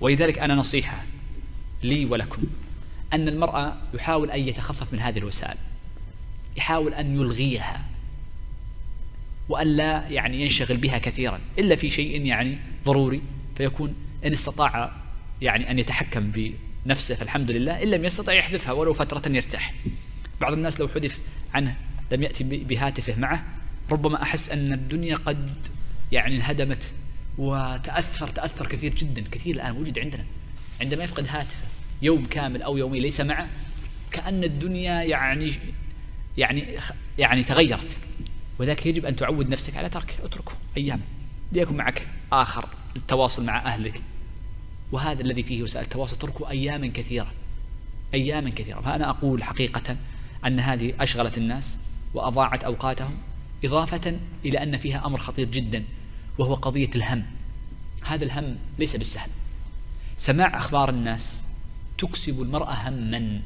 ولذلك أنا نصيحة لي ولكم أن المرأة يحاول أن يتخفف من هذه الوسائل يحاول أن يلغيها وألا يعني ينشغل بها كثيرا إلا في شيء يعني ضروري فيكون إن استطاع يعني أن يتحكم بنفسه فالحمد لله إن لم يستطع يحذفها ولو فترة يرتاح. بعض الناس لو حذف عنه لم يأتي بهاتفه معه ربما أحس أن الدنيا قد يعني انهدمت وتأثر تأثر كثير جدا كثير الآن وجد عندنا. عندما يفقد هاتفه يوم كامل أو يومين ليس معه كأن الدنيا يعني يعني يعني تغيرت. وذلك يجب أن تعود نفسك على تركه. اتركه أيام ليكن معك آخر للتواصل مع أهلك. وهذا الذي فيه وسائل التواصل اتركه أياما كثيرة. أياما كثيرة. فأنا أقول حقيقة أن هذه أشغلت الناس وأضاعت أوقاتهم إضافة إلى أن فيها أمر خطير جدا. وهو قضية الهم. هذا الهم ليس بالسهل. سماع أخبار الناس تكسب المرأة هما.